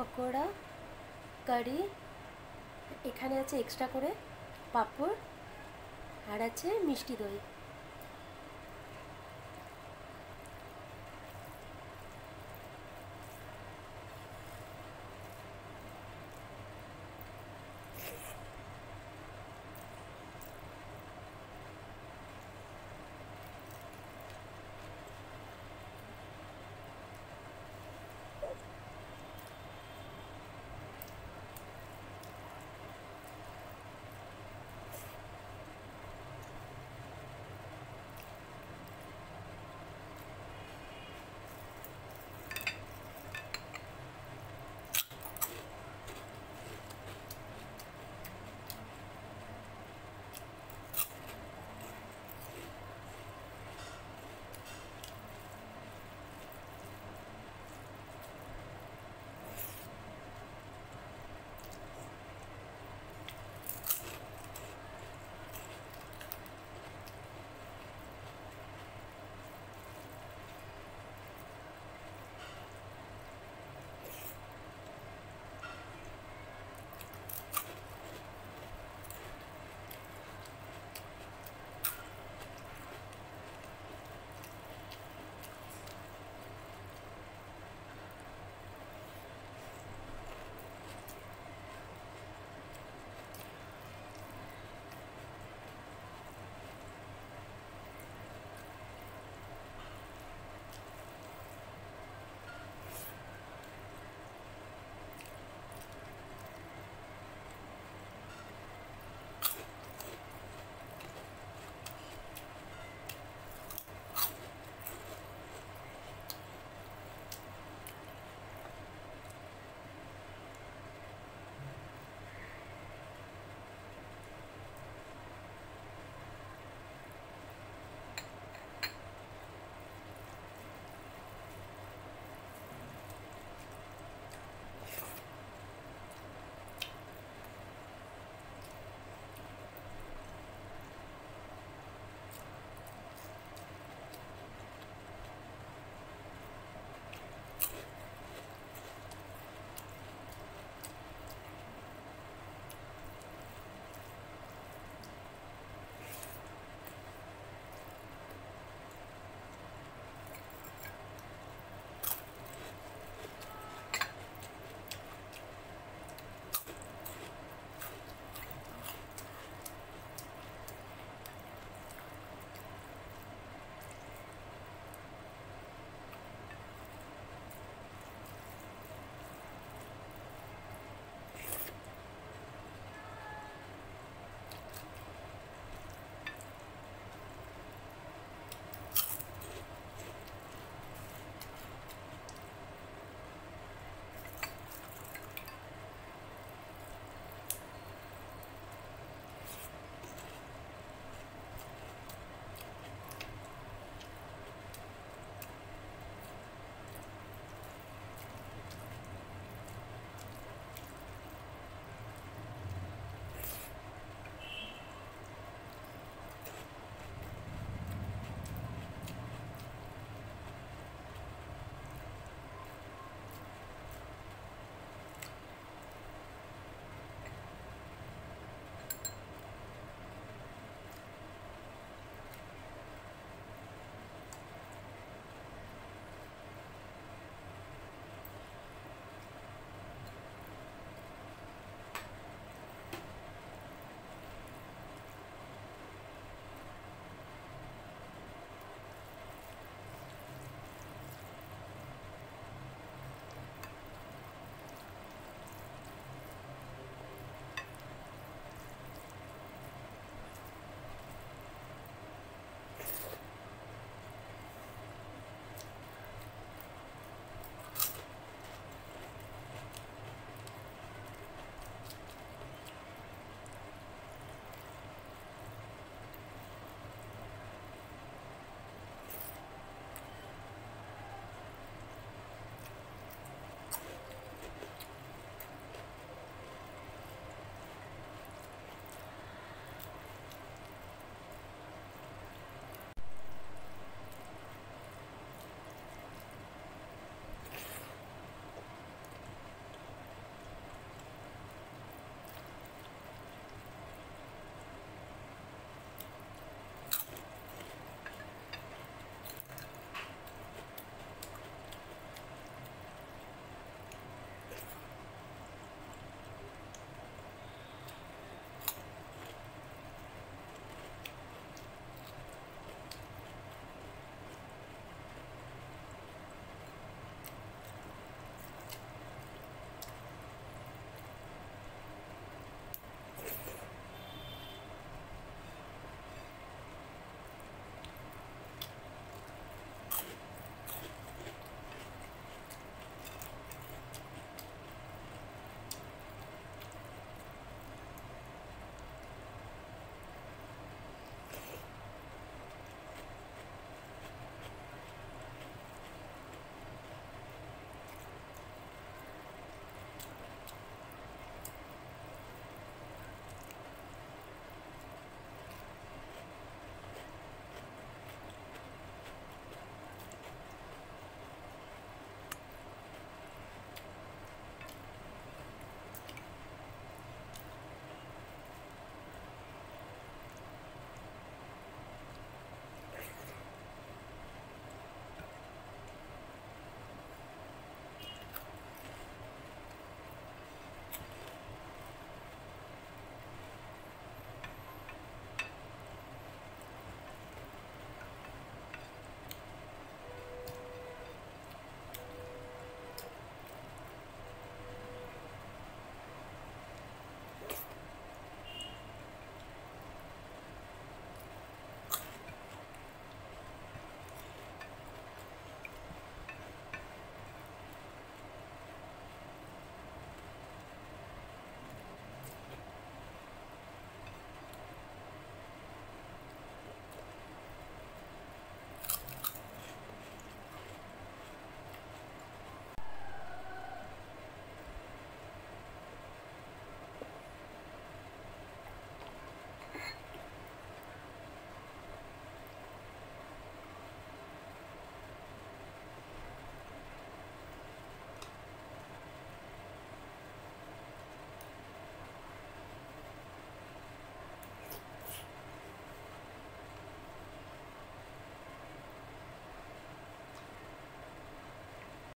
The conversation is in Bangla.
পকোড়া কারি এখানে আছে এক্সট্রা করে পাঁপড় আর আছে মিষ্টি দই।